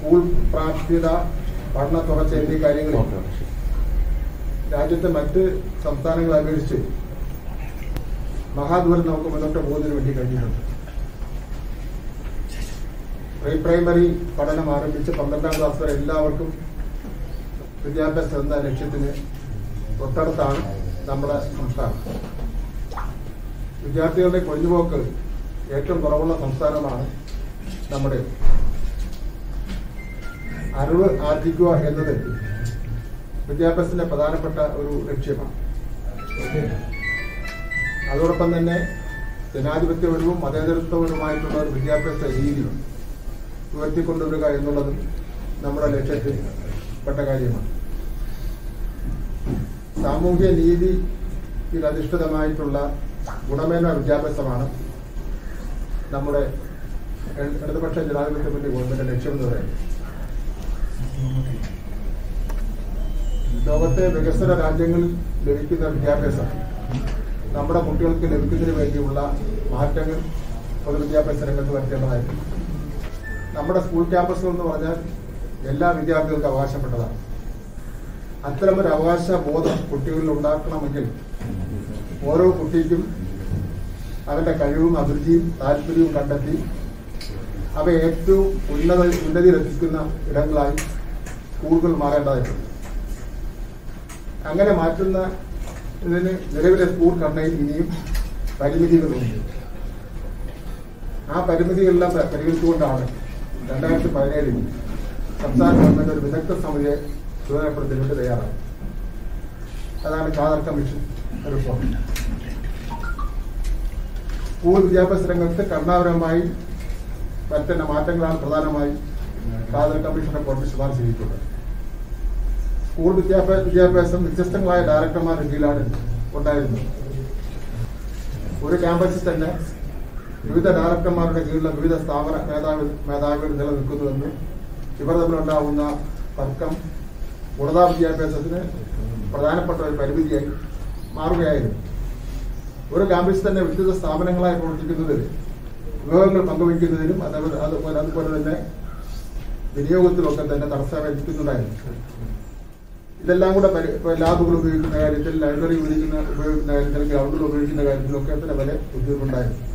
School പ്രാപ്യത പഠന തുടർച്ച എന്നീ കാര്യങ്ങളിൽ രാജ്യത്തെ മറ്റ് സംസ്ഥാനങ്ങളെ അപേക്ഷിച്ച് മഹാദൂരം നമുക്ക് മുന്നോട്ട് പോകുന്നതിന് വേണ്ടി കഴിഞ്ഞിട്ടുണ്ട്. പ്രീ പ്രൈമറി പഠനം ആരംഭിച്ച് പന്ത്രണ്ടാം ക്ലാസ് വരെ എല്ലാവർക്കും വിദ്യാഭ്യാസം എന്ന ലക്ഷ്യത്തിന് തൊട്ടടുത്താണ് നമ്മുടെ സംസ്ഥാനം. വിദ്യാർത്ഥികളുടെ കൊഴിഞ്ഞുപോക്ക് ഏറ്റവും കുറവുള്ള സംസ്ഥാനമാണ് നമ്മുടെ അറിവ് ആർജിക്കുക എന്നത് വിദ്യാഭ്യാസത്തിന്റെ പ്രധാനപ്പെട്ട ഒരു ലക്ഷ്യമാണ്. അതോടൊപ്പം തന്നെ ജനാധിപത്യപരവും മതേതരത്വപരവുമായിട്ടുള്ള ഒരു വിദ്യാഭ്യാസ രീതി ഉയർത്തിക്കൊണ്ടുവരിക എന്നുള്ളതും നമ്മുടെ ലക്ഷ്യത്തിൽ പെട്ട കാര്യമാണ്. സാമൂഹ്യ നീതിയിൽ അധിഷ്ഠിതമായിട്ടുള്ള ഗുണമേന്മ വിദ്യാഭ്യാസമാണ് നമ്മുടെ ഇടതുപക്ഷ ജനാധിപത്യ മുന്നണി ഗവൺമെന്റ് ലക്ഷ്യം എന്ന് പറയുന്നത്. ലോകത്തെ വികസന രാജ്യങ്ങളിൽ ലഭിക്കുന്ന വിദ്യാഭ്യാസം നമ്മുടെ കുട്ടികൾക്ക് ലഭിക്കുന്നതിന് വേണ്ടിയുള്ള മാറ്റങ്ങൾ പൊതുവിദ്യാഭ്യാസ രംഗത്ത് വരുത്തേണ്ടതായിരുന്നു. നമ്മുടെ സ്കൂൾ ക്യാമ്പസുകൾ എന്ന് പറഞ്ഞാൽ എല്ലാ വിദ്യാർത്ഥികൾക്കും അവകാശപ്പെട്ടതാണ്. അത്തരമൊരു അവകാശ ബോധം കുട്ടികളിൽ ഉണ്ടാക്കണമെങ്കിൽ ഓരോ കുട്ടിക്കും അവരുടെ കഴിവും അഭിരുചിയും താല്പര്യവും കണ്ടെത്തി അവ ഏറ്റവും ഉന്നത ഉന്നതിയിലെത്തിക്കുന്ന ഇടങ്ങളായി സ്കൂളുകൾ മാറേണ്ടതായിട്ടുണ്ട്. അങ്ങനെ മാറ്റുന്ന ഇതിന് നിലവിലെ സ്കൂൾ ഘടനയിൽ ഇനിയും പരിമിതികളുണ്ട് ആ പരിമിതികളെല്ലാം പരിഗണിച്ചുകൊണ്ടാണ് രണ്ടായിരത്തി പതിനേഴിൽ സംസ്ഥാന ഗവൺമെന്റ് ഒരു വിദഗ്ധ സമിതിയെ ചുമതലപ്പെടുത്തിയിട്ട് തയ്യാറാണ് അതാണ് കാതർ കമ്മീഷൻ റിപ്പോർട്ട്. സ്കൂൾ വിദ്യാഭ്യാസ രംഗത്ത് ഘടനാപരമായി വരുത്തേണ്ട മാറ്റങ്ങളാണ് പ്രധാനമായും കാതൽ കമ്മീഷൻ റിപ്പോർട്ടിൽ ശുപാർശ ചെയ്തിട്ടുള്ളത്. സ്കൂൾ വിദ്യാഭ്യാസ വിദ്യാഭ്യാസം വ്യത്യസ്തങ്ങളായ ഡയറക്ടർമാരുടെ കീഴിലാണ് ഉണ്ടായിരുന്നത്. ഒരു ക്യാമ്പസിൽ തന്നെ വിവിധ ഡയറക്ടർമാരുടെ കീഴിലുള്ള വിവിധ സ്ഥാപന മേധാവി മേധാവികൾ നിലനിൽക്കുന്നുവെന്ന് ഇവർ തമ്മിലുണ്ടാവുന്ന തർക്കം ഉന്നത വിദ്യാഭ്യാസത്തിന് പ്രധാനപ്പെട്ട ഒരു പരിമിതിയായി മാറുകയായിരുന്നു. ഒരു ക്യാമ്പസിൽ തന്നെ വിവിധ സ്ഥാപനങ്ങളായി പ്രവർത്തിക്കുന്നതിൽ വിഭവങ്ങൾ പങ്കുവയ്ക്കുന്നതിനും അതേപോലെ അതുപോലെ അതുപോലെ തന്നെ വിനിയോഗത്തിലൊക്കെ തന്നെ തടസ്സം ഏൽപ്പിക്കുന്നുണ്ടായിരുന്നു ഇതെല്ലാം കൂടെ ലാബുകൾ ഉപയോഗിക്കുന്ന കാര്യത്തിൽ ലൈബ്രറി ഉപയോഗിക്കുന്ന ഉപയോഗിക്കുന്ന കാര്യത്തിൽ ഗ്രൗണ്ടുകൾ ഉപയോഗിക്കുന്ന കാര്യത്തിലൊക്കെ തന്നെ വലിയ ബുദ്ധിമുട്ടുണ്ടായിരുന്നു.